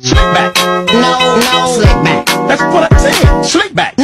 Slick back. No, no. Slick back. That's what I said. Slick back.